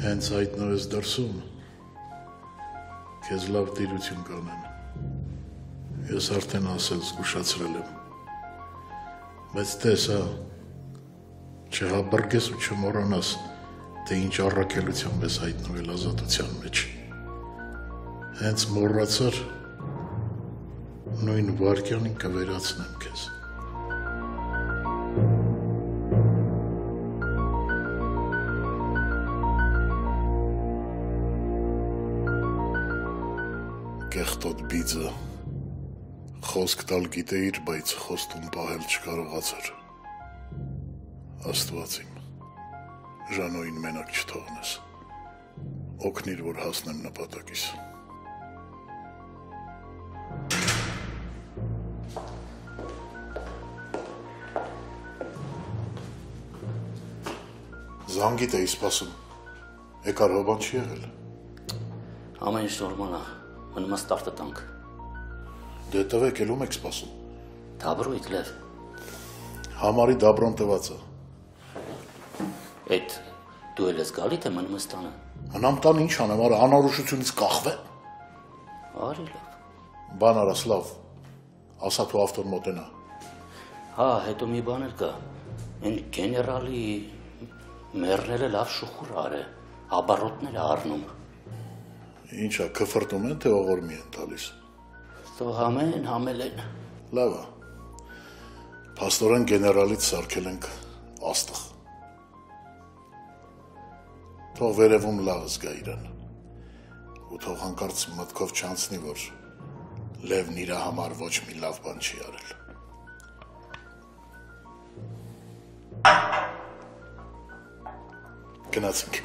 Հենց հայտնվես դրսում, քեզ լավ տիրություն կանեն։ Ես արդեն ասել զգուշացրել եմ։ Բայց տես, հա, չհաբրգես ու չմոռանաս, թե ինչ առաքելությամբ ես հայտնվել ազատության մեջ։ Հենց մոռացար, նույն վարկյանին կվերացնեմ քեզ։ Կեղտոտ բիձը խոսք տալ գիտեիր, բայց խոստում պահել չկարողացար։ Աստված իմ, Ժանոին մենակ չթողնես։ Օգնիր, որ հասնեմ նպատակիս։ Զանգիտ էի սպասում։ Եկար հոբան չի եղել։ Ամեն ինչ նորմալ է։ Մնում է ստարտը տանք։ Դե տվեք, ելում եք սպասում։ Դաբրույթ լև։ Համարի դաբրոն տված է։ Այդ դու էլ ես գալի թե մնում ես տանը։ Հնամ տան ինչ անեմ, արա անորոշությունից կախվե։ Արի լավ։ Բան արա Սլավ։ Ասա თუ ավտոն մոտենա։ Հա, հետո մի բան էլ կա։ Այն գեներալի մեռները լավ շուխուր արե։ Աբարոտներ է առնում։ Ինչա, քֆրտում են թե ողորմի են տալիս։ Թող ամեն համել են։ Լավ է։ Փաստորեն գեներալից սարքել ենք աստղ։ Թող վերևում լավ զգա իրան։ Ու թող հանկարծ մտքով չանցնի, որ Լևն իր համար ոչ մի լավ բան չի արել։ Գնացինք։